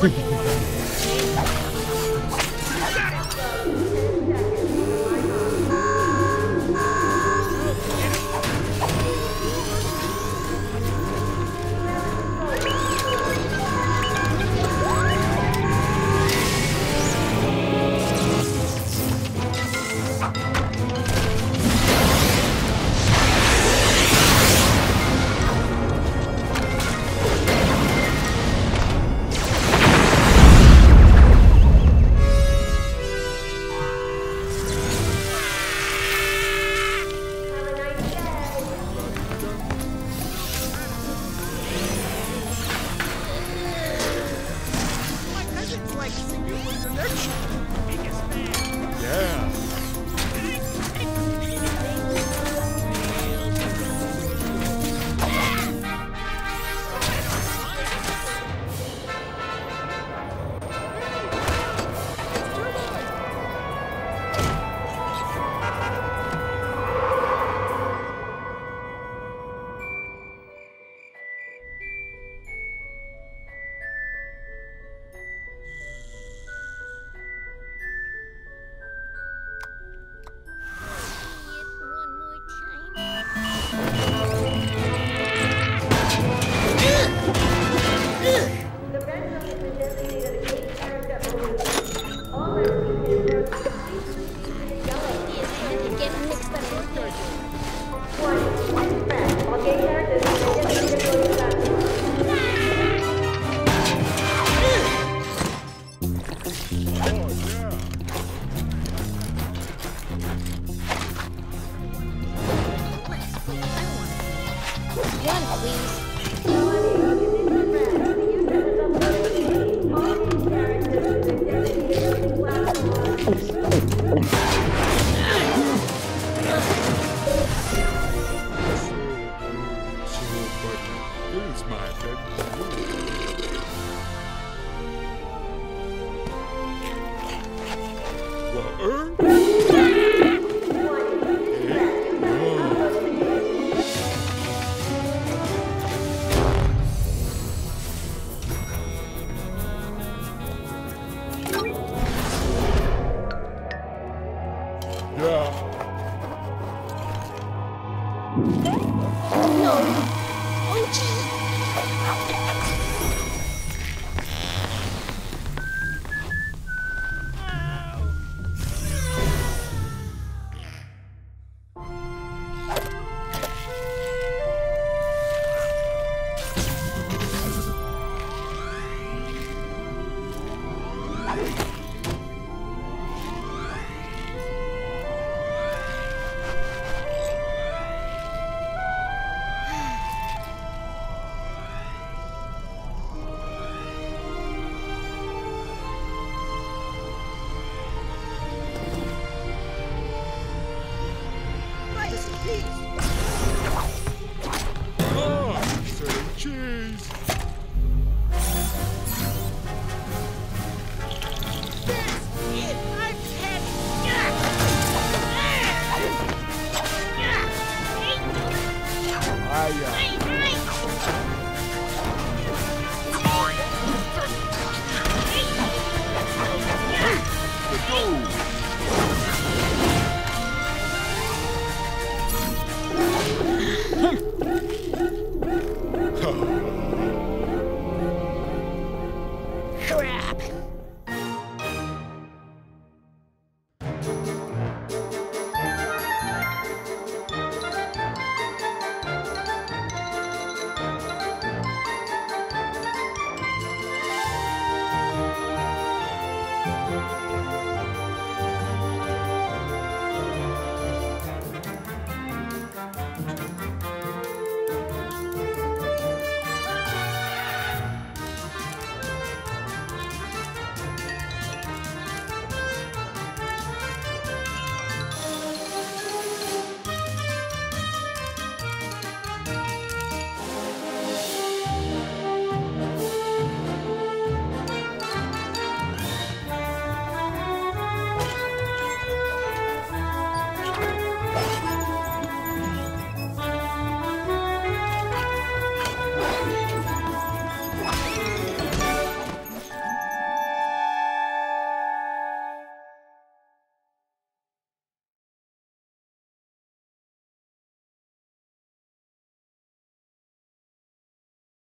Oh, One, please. Oh, gee. 哼